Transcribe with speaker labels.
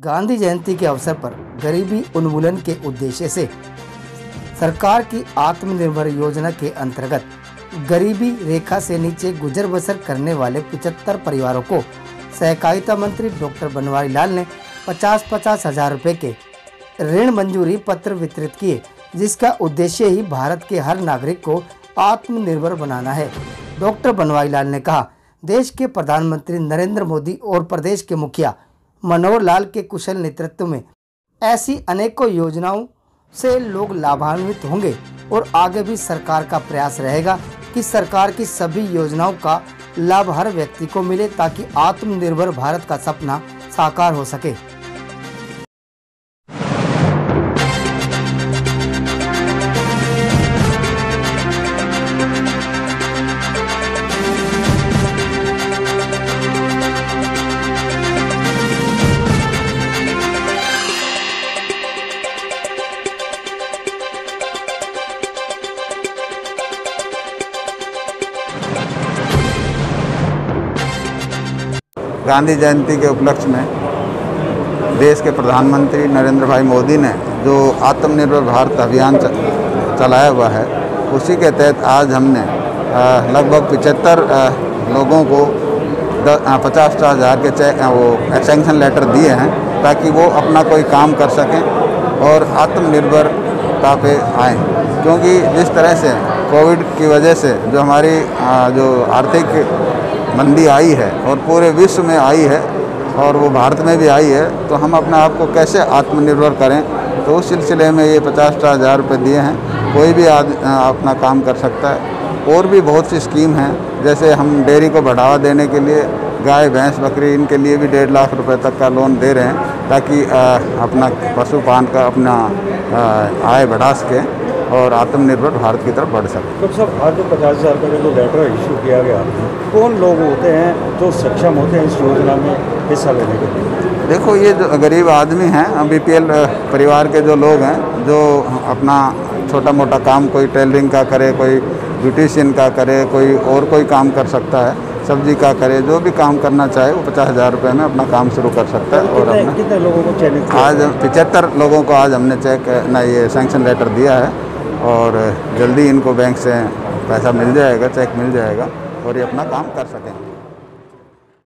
Speaker 1: गांधी जयंती के अवसर पर गरीबी उन्मूलन के उद्देश्य से सरकार की आत्मनिर्भर योजना के अंतर्गत गरीबी रेखा से नीचे गुजर बसर करने वाले 75 परिवारों को सहकारिता मंत्री डॉक्टर बनवारी लाल ने पचास पचास हज़ार रुपए के ऋण मंजूरी पत्र वितरित किए, जिसका उद्देश्य ही भारत के हर नागरिक को आत्मनिर्भर बनाना है। डॉक्टर बनवारी लाल ने कहा, देश के प्रधानमंत्री नरेंद्र मोदी और प्रदेश के मुखिया मनोहर लाल के कुशल नेतृत्व में ऐसी अनेकों योजनाओं से लोग लाभान्वित होंगे और आगे भी सरकार का प्रयास रहेगा कि सरकार की सभी योजनाओं का लाभ हर व्यक्ति को मिले ताकि आत्मनिर्भर भारत का सपना साकार हो सके।
Speaker 2: गांधी जयंती के उपलक्ष्य में देश के प्रधानमंत्री नरेंद्र भाई मोदी ने जो आत्मनिर्भर भारत अभियान चलाया हुआ है, उसी के तहत आज हमने लगभग पिचहत्तर लोगों को पचास पचास हज़ार के चेक वो सेंक्शन लेटर दिए हैं ताकि वो अपना कोई काम कर सकें और आत्मनिर्भरता पे आए। क्योंकि जिस तरह से कोविड की वजह से जो हमारी जो आर्थिक मंदी आई है और पूरे विश्व में आई है और वो भारत में भी आई है तो हम अपने आप को कैसे आत्मनिर्भर करें? तो उस सिलसिले में ये पचास हज़ार रुपये दिए हैं। कोई भी आद, अपना काम कर सकता है। और भी बहुत सी स्कीम हैं जैसे हम डेयरी को बढ़ावा देने के लिए गाय भैंस बकरी इनके लिए भी डेढ़ लाख रुपए तक का लोन दे रहे हैं ताकि अपना पशुपालन का अपना आय बढ़ा सकें। और आत्मनिर्भर भारत की तरफ़ बढ़ सके।
Speaker 3: तो सब आज जो पचास हज़ार रुपये का जो लेटर इशू किया गया कौन लोग होते हैं जो सक्षम होते हैं इस योजना में हिस्सा लेने के लिए?
Speaker 2: देखो ये जो गरीब आदमी हैं बी परिवार के जो लोग हैं जो अपना छोटा मोटा काम कोई टेलरिंग का करे कोई ब्यूटिशियन का करे कोई और कोई काम कर सकता है सब्ज़ी का करे जो भी काम करना चाहे वो पचास हज़ार रुपये में अपना काम शुरू कर सकता है और
Speaker 3: कितने, लोगों को चयनित
Speaker 2: आज पिचहत्तर लोगों को आज हमने चेक ना ये सेंक्शन लेटर दिया है। और जल्दी इनको बैंक से पैसा मिल जाएगा चेक मिल जाएगा और ये अपना काम कर सकें।